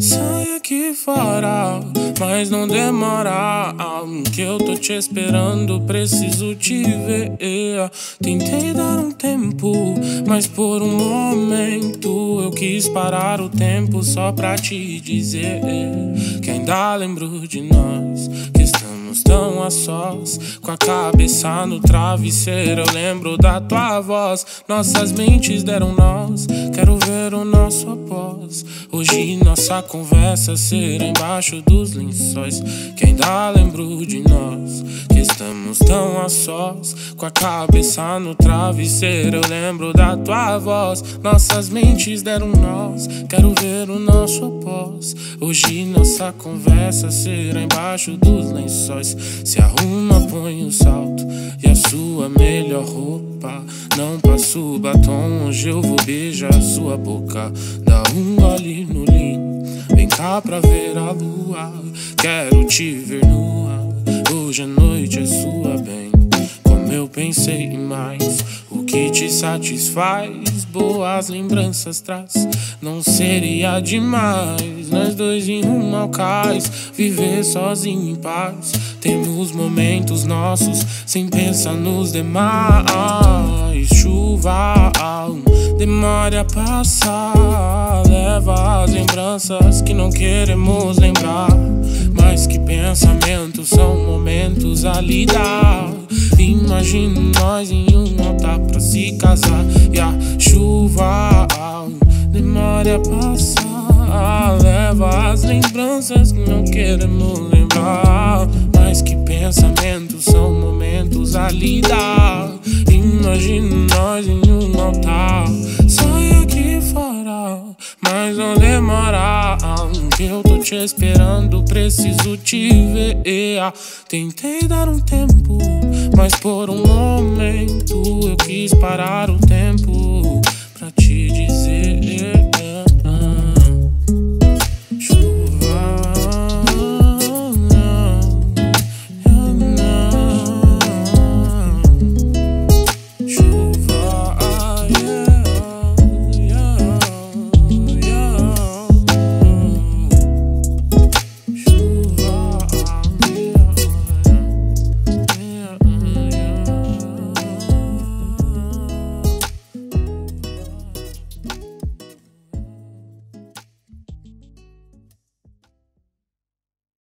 Sai aqui fora, mas não demora. Que eu tô te esperando, preciso te ver. Tentei dar um tempo, mas por um momento eu quis parar o tempo só pra te dizer que ainda lembro de nós. Que estamos tão a sós, com a cabeça no travesseiro. Eu lembro da tua voz, nossas mentes deram nós. Quero ver o nosso após. Hoje nossa conversa será embaixo dos lençóis. Que ainda lembro de nós, que estamos tão a sós, com a cabeça no travesseiro. Eu lembro da tua voz, nossas mentes deram nós. Quero ver o nosso após. Hoje nossa conversa será embaixo dos lençóis. Se arruma, põe o salto e a sua melhor roupa. Não passo batom, hoje eu vou beijar sua boca. Dá um gole no linho, vem cá pra ver a lua. Quero te ver nua, hoje a noite é sua, bem. Como eu pensei mais, o que te satisfaz? Boas lembranças traz, não seria demais. Nós dois em rumo ao cais, viver sozinho em paz. Temos momentos nossos, sem pensar nos demais. Chuva, demora a passar. Leva as lembranças que não queremos lembrar. Mas que pensamentos são momentos a lidar. Imagino nós em um altar pra se casar. E a chuva demora a passar. Leva as lembranças que não queremos lembrar. Mas que pensamentos são momentos a lidar. Imagino nós em um altar. Sai aqui fora, mas não demora. Que eu tô te esperando, preciso te ver. Tentei dar um tempo, mas por um momento eu quis parar o tempo.